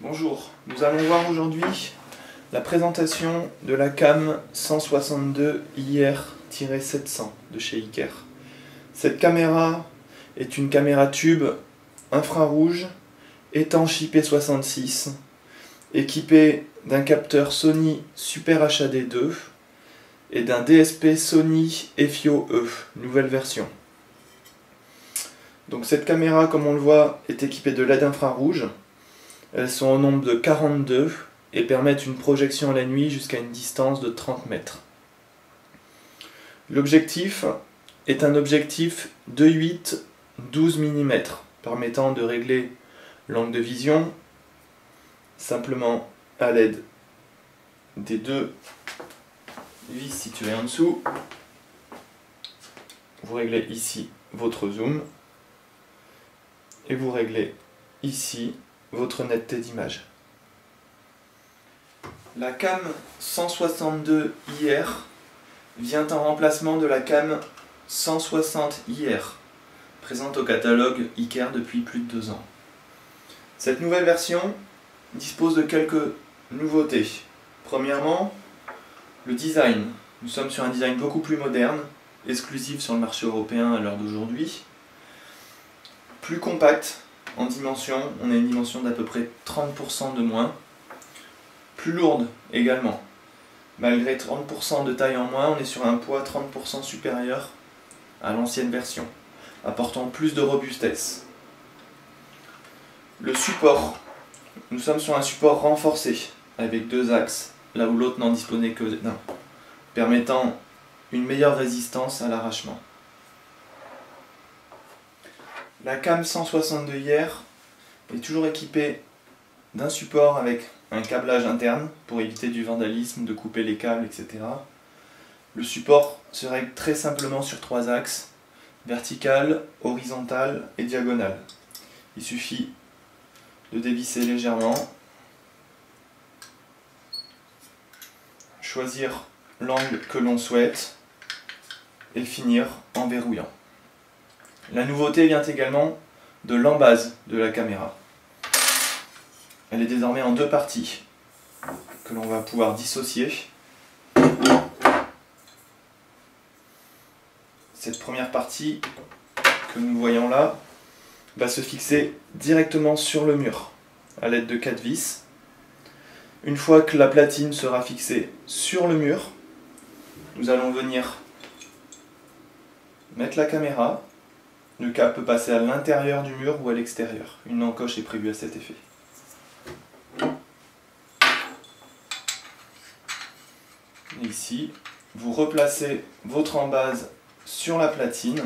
Bonjour, nous allons voir aujourd'hui la présentation de la cam 162 IR-700 de chez Iker. Cette caméra est une caméra tube infrarouge étanche IP66 équipée d'un capteur Sony Super HD 2 et d'un DSP Sony FIO E, nouvelle version. Donc cette caméra, comme on le voit, est équipée de LED infrarouge. Elles sont au nombre de 42 et permettent une projection la nuit jusqu'à une distance de 30 mètres. L'objectif est un objectif 2.8 12 mm permettant de régler l'angle de vision simplement à l'aide des deux vis situées en dessous. Vous réglez ici votre zoom et vous réglez ici votre netteté d'image. La cam 162 IR vient en remplacement de la cam 160 IR, présente au catalogue Iker depuis plus de deux ans. Cette nouvelle version dispose de quelques nouveautés. Premièrement, le design. Nous sommes sur un design beaucoup plus moderne, exclusif sur le marché européen à l'heure d'aujourd'hui. Plus compact en dimension, on a une dimension d'à peu près 30% de moins. Plus lourde également. Malgré 30% de taille en moins, on est sur un poids 30% supérieur à l'ancienne version, apportant plus de robustesse. Le support. Nous sommes sur un support renforcé, avec deux axes, là où l'autre n'en disposait que d'un, permettant une meilleure résistance à l'arrachement. La cam 162 hier est toujours équipée d'un support avec un câblage interne pour éviter du vandalisme, de couper les câbles, etc. Le support se règle très simplement sur trois axes, vertical, horizontal et diagonal. Il suffit de dévisser légèrement, choisir l'angle que l'on souhaite et finir en verrouillant. La nouveauté vient également de l'embase de la caméra. Elle est désormais en deux parties que l'on va pouvoir dissocier. Cette première partie que nous voyons là va se fixer directement sur le mur à l'aide de quatre vis. Une fois que la platine sera fixée sur le mur, nous allons venir mettre la caméra. Le câble peut passer à l'intérieur du mur ou à l'extérieur. Une encoche est prévue à cet effet. ici, vous replacez votre embase sur la platine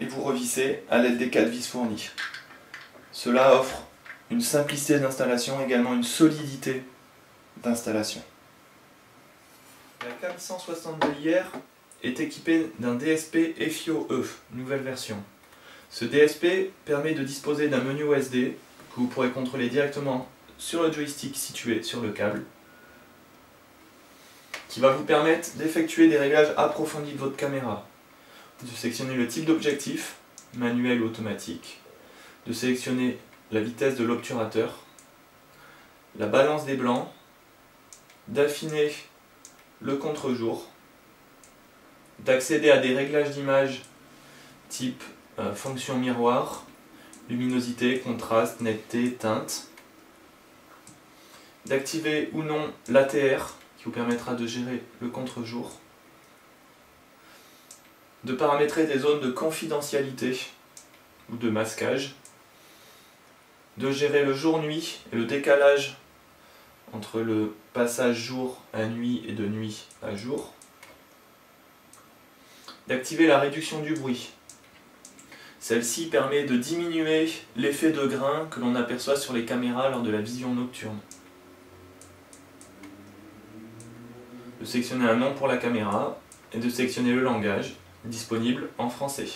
et vous revissez à l'aide des quatre vis fournies. Cela offre une simplicité d'installation, également une solidité d'installation. La cam 162 IR est équipée d'un DSP FIO E, nouvelle version. Ce DSP permet de disposer d'un menu OSD que vous pourrez contrôler directement sur le joystick situé sur le câble qui va vous permettre d'effectuer des réglages approfondis de votre caméra, de sélectionner le type d'objectif, manuel ou automatique, de sélectionner la vitesse de l'obturateur, la balance des blancs, d'affiner le contre-jour, d'accéder à des réglages d'image type euh, fonction miroir, luminosité, contraste, netteté, teinte, d'activer ou non l'ATR qui vous permettra de gérer le contre-jour, de paramétrer des zones de confidentialité ou de masquage, de gérer le jour-nuit et le décalage entre le passage jour à nuit et de nuit à jour, d'activer la réduction du bruit. Celle-ci permet de diminuer l'effet de grain que l'on aperçoit sur les caméras lors de la vision nocturne. de sélectionner un nom pour la caméra et de sélectionner le langage disponible en français.